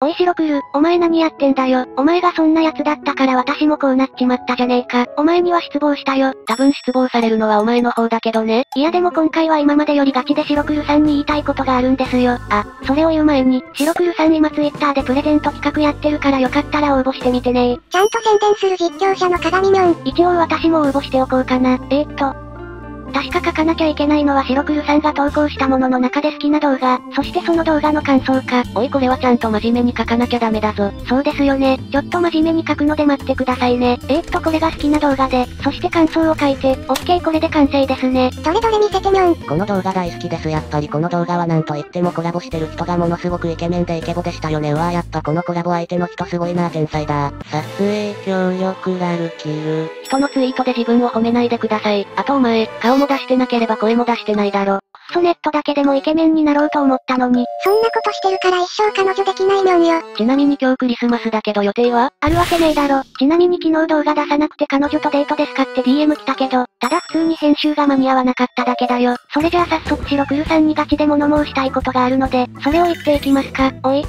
おい白黒、お前何やってんだよ。お前がそんな奴だったから私もこうなっちまったじゃねえか。お前には失望したよ。多分失望されるのはお前の方だけどね。いやでも今回は今までよりガチで白黒さんに言いたいことがあるんですよ。あ、それを言う前に、白黒さん今ツイッターでプレゼント企画やってるからよかったら応募してみてねちゃんと宣伝する実況者の鏡みょん。一応私も応募しておこうかな。えー、っと、確か書かなきゃいけないのは白黒さんが投稿したものの中で好きな動画、そしてその動画の感想か。おいこれはちゃんと真面目に書かなきゃダメだぞ。そうですよね。ちょっと真面目に書くので待ってくださいね。えー、っとこれが好きな動画で、そして感想を書いて、オッケーこれで完成ですね。どれどれ見せてみょん。この動画大好きですやっぱりこの動画はなんと言ってもコラボしてる人がものすごくイケメンでイケボでしたよねうわやっぱこのコラボ相手の人すごいな天才だ。撮影協力ラルキル。人のツイートで自分を褒めないでください。あとお前、顔も出してなければ声も出してないだろ。クソネットだけでもイケメンになろうと思ったのに。そんなことしてるから一生彼女できないみょんよ。ちなみに今日クリスマスだけど予定は？あるわけねえだろ。ちなみに昨日動画出さなくて彼女とデートですかって DM 来たけど、ただ普通に編集が間に合わなかっただけだよ。それじゃあ早速白黒さんにガチで物申したいことがあるので、それを言っていきますか。おい。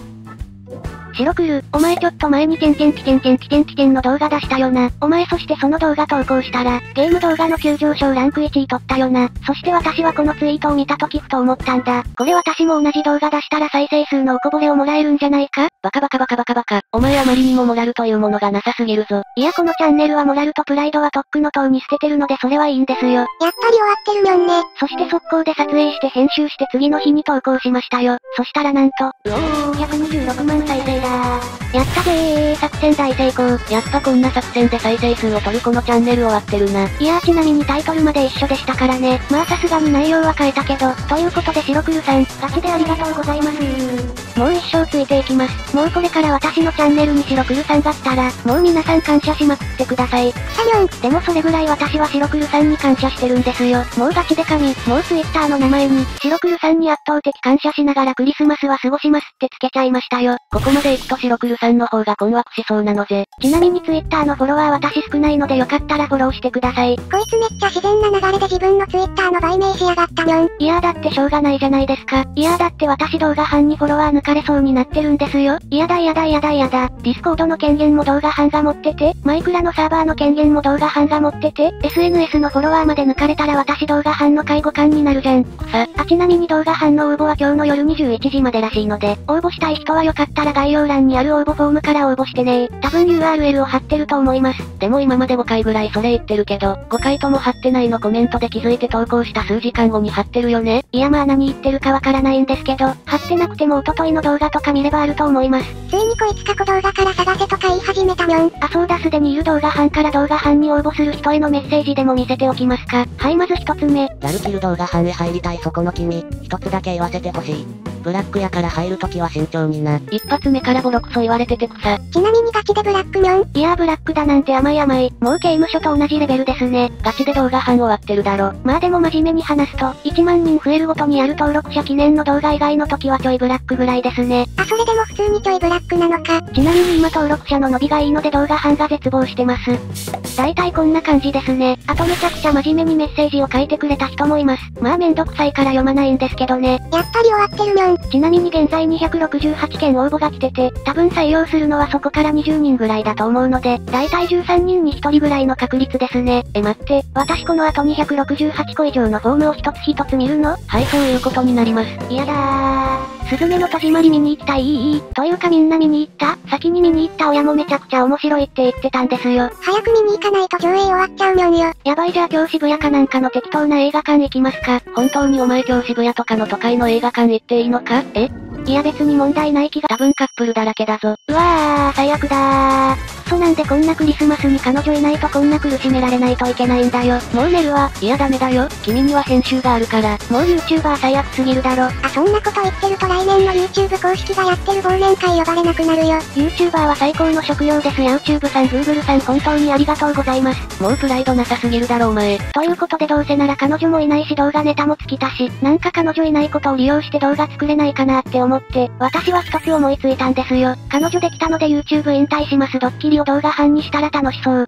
白黒、お前ちょっと前にケンケンキケンケンキケンキケンの動画出したよな。お前そしてその動画投稿したら、ゲーム動画の急上昇ランク1位取ったよな。そして私はこのツイートを見た時ふと思ったんだ。これ私も同じ動画出したら再生数のおこぼれをもらえるんじゃないか？バカバカバカバカバカ。お前あまりにもモラルというものがなさすぎるぞ。いやこのチャンネルはモラルとプライドはとっくの塔に捨ててるのでそれはいいんですよ。やっぱり終わってるみょんね。そして速攻で撮影して編集して次の日に投稿しましたよ。そしたらなんと、うおー、126万再生だー。やったぜー、作戦大成功。やっぱこんな作戦で再生数を取るこのチャンネル終わってるな。いやーちなみにタイトルまで一緒でしたからね。まあさすがに内容は変えたけど、ということでしろくるさん、ガチでありがとうございますもう一生ついていきます。もうこれから私のチャンネルにしろくるさんが来たら、もう皆さん感謝しまくってください。サニョン。でもそれぐらい私はしろくるさんに感謝してるんですよ。もうガチで神、もうツイッターの名前に、しろくるさんに圧倒的感謝しながらクリスマスは過ごしますってつけちゃいましたよ。ここまで行くとしろくるさんの方が困惑しそうなのぜ。ちなみにツイッターのフォロワー私少ないのでよかったらフォローしてください。こいつめっちゃ自然な流れで自分のツイッターの売名しやがったにょん。いやーだってしょうがないじゃないですか。いやーだって私動画班にフォロワー抜かれそうになってるんですよ。いやだいやだいやだいやだ。 Discord の権限も動画班が持ってて、マイクラのサーバーの権限も動画班が持ってて、SNS のフォロワーまで抜かれたら私動画班の介護官になるじゃん。さ、あちなみに動画班の応募は今日の夜21時までらしいので、応募したい人はよかったら概要欄にある応募フォームから応募してね多分 URL を貼ってると思います。でも今まで5回ぐらいそれ言ってるけど、5回とも貼ってないのコメントで気づいて投稿した数時間後に貼ってるよねいやまあ何言ってるかわからないんですけど、貼ってなくても一昨日の動画とか見ればあると思います。ついにこいつ過去動画から探せとか言い始めたにょん。あそうだすでにいる動画班から動画班に応募する人へのメッセージでも見せておきますか。はいまず一つ目。ラルキル動画班へ入りたいそこの君、一つだけ言わせてほしい。ブラックやから入るときは慎重にな。一発目からボロクソ言われてて草。ちなみにガチでブラックにょん。いやーブラックだなんて甘い甘い。もう刑務所と同じレベルですね。ガチで動画班終わってるだろ。まあでも真面目に話すと、1万人増えるごとにある登録者記念の動画以外の時はちょいブラックぐらいですね。あ、それでも普通にちょいブラックなのか。ちなみに今登録者の伸びがいいので動画班が絶望してます。大体こんな感じですね。あとめちゃくちゃ真面目にメッセージを書いてくれた人もいます。まあめんどくさいから読まないんですけどね。やっぱり終わってるにょん。ちなみに現在268件応募が来てて、多分採用するのはそこから20人ぐらいだと思うので、だいたい13人に1人ぐらいの確率ですね。え待って、私この後268個以上のフォームを一つ一つ見るの？はいそういうことになります。嫌だー。スズメの戸締まり見に行きたいい？いというかみんな見に行った？先に見に行った親もめちゃくちゃ面白いって言ってたんですよ。早く見に行かないと上映終わっちゃうにょんよ。やばいじゃあ今日渋谷かなんかの適当な映画館行きますか？本当にお前今日渋谷とかの都会の映画館行っていいのか？え？いや別に問題ない気が。多分カップルだらけだぞ。うわー、最悪だー。クソなんでこんなクリスマスに彼女いないとこんな苦しめられないといけないんだよ。もう寝るわ。いやダメだよ。君には編集があるから。もう YouTuber 最悪すぎるだろ。あ、そんなこと言ってると来年の YouTube 公式がやってる忘年会呼ばれなくなるよ。YouTuber は最高の職業です YouTube さん Google さん本当にありがとうございます。もうプライドなさすぎるだろお前。ということでどうせなら彼女もいないし動画ネタも尽きたし、なんか彼女いないことを利用して動画作れないかなって思って、私は一つ思いついたんですよ。彼女できたので YouTube 引退しますドッキリを動画版にしたら楽しそう。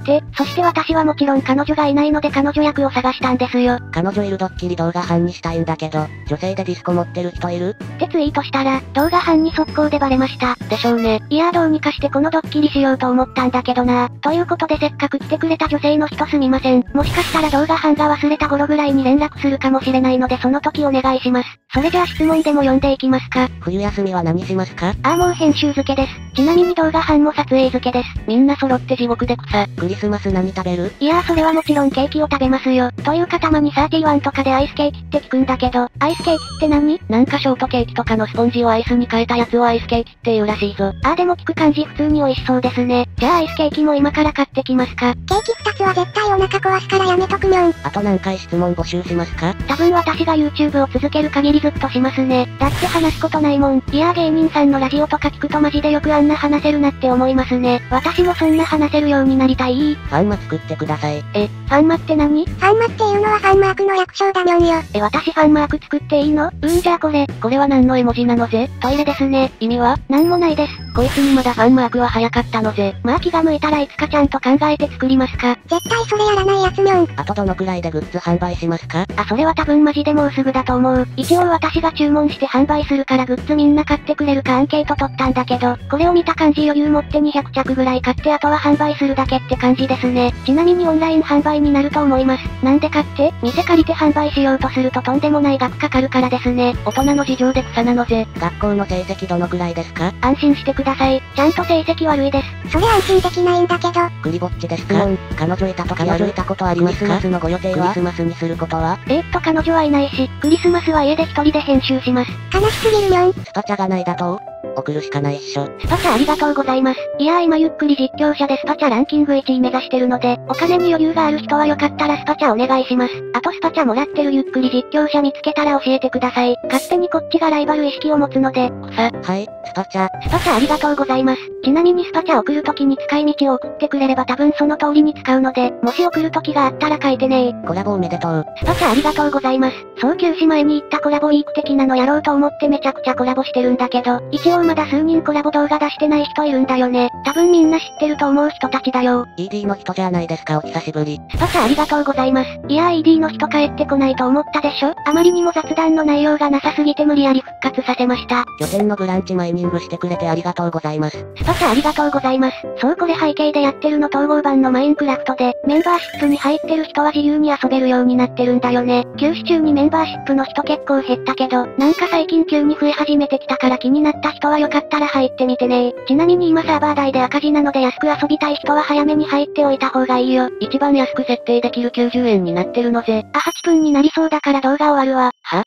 って、そして私はもちろん彼女がいないので彼女役を探したんですよ。彼女いるドッキリ動画班にしたいんだけど、女性でディスコ持ってる人いる？ってツイートしたら、動画班に速攻でバレました。でしょうね。いやどうにかしてこのドッキリしようと思ったんだけどなということでせっかく来てくれた女性の人すみません。もしかしたら動画班が忘れた頃ぐらいに連絡するかもしれないのでその時お願いします。それじゃあ質問でも読んでいきますか。冬休みは何しますか？あーもう編集付けです。ちなみに動画班も撮影付けです。みんな揃って地獄で草。クリスマス何食べる？いやーそれはもちろんケーキを食べますよ。というかたまに31とかでアイスケーキって聞くんだけど、アイスケーキって何？なんかショートケーキとかのスポンジをアイスに変えたやつをアイスケーキって言うらしいぞ。あーでも聞く感じ普通に美味しそうですね。じゃあアイスケーキも今から買ってきますか。ケーキ2つは絶対お腹壊すからやめとくにょん。あと何回質問募集しますか？多分私が YouTube を続ける限りずっとしますね。だって話すことないもん。いやー芸人さんのラジオとか聞くとマジでよくあんな話せるなって思いますね。私もそんな話せるようになりたいファンマ作ってください。え、ファンマって何？ファンマっていうのはファンマークの略称だにょんよ。え、私ファンマーク作っていいの？うんじゃあこれ。これは何の絵文字なのぜ？トイレですね。意味は？なんもないです。こいつにまだファンマークは早かったのぜ。まあ気が向いたらいつかちゃんと考えて作りますか。絶対それやらないやつにょん。あとどのくらいでグッズ販売しますか？あ、それは多分マジでもうすぐだと思う。一応私が注文して販売するからグッズみんな買ってくれるかアンケート取ったんだけど、これを見た感じ余裕持って200着ぐらい買ってあとは販売するだけって感じですね。ちなみにオンライン販売になると思います。なんでかって、店借りて販売しようとするととんでもない額かかるからですね。大人の事情で草なのぜ。学校の成績どのくらいですか？安心してください。ちゃんと成績悪いです。それ安心できないんだけど。クリぼっちですか？彼女いたと彼女いたことありますか？クリスマスのご予定は？クリスマスにすることは？えー、っと彼女はいないし、クリスマスは家で一人で編集します。悲しすぎるにょん。スパチャがないだと？送るしかないっしょ。スパチャありがとうございます。いやー今ゆっくり実況者でスパチャランキング1位目指してるので、お金に余裕がある人はよかったらスパチャお願いします。あとスパチャもらってるゆっくり実況者見つけたら教えてください。勝手にこっちがライバル意識を持つので、草。はい、スパチャ。スパチャありがとうございます。ます。ちなみにスパチャ送るときに使い道を送ってくれれば多分その通りに使うので、もし送るときがあったら書いてねコラボおめでとう。スパチャありがとうございます。そう休止前に言ったコラボウィーク的なのやろうと思ってめちゃくちゃコラボしてるんだけど、一応まだ数人コラボ動画出してない人いるんだよね。多分みんな知ってると思う人たちだよ。ED の人じゃないですかお久しぶり。スパチャありがとうございます。いやー ED の人帰ってこないと思ったでしょあまりにも雑談の内容がなさすぎて無理やり復活させました。拠点のブランチマイニングしてくれてありがとうございます。スパチャありがとうございます。そうこれ背景でやってるの統合版のマインクラフトで、メンバーシップに入ってる人は自由に遊べるようになってるんだよね。休止中にメンバーシップの人結構減ったけど、なんか最近急に増え始めてきたから気になった人はよかったら入ってみてねちなみに今サーバー代で赤字なので安く遊びたい人は早めに入っておいた方がいいよ。一番安く設定できる90円になってるのぜ。あ、8分になりそうだから動画終わるわ。は？